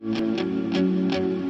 Música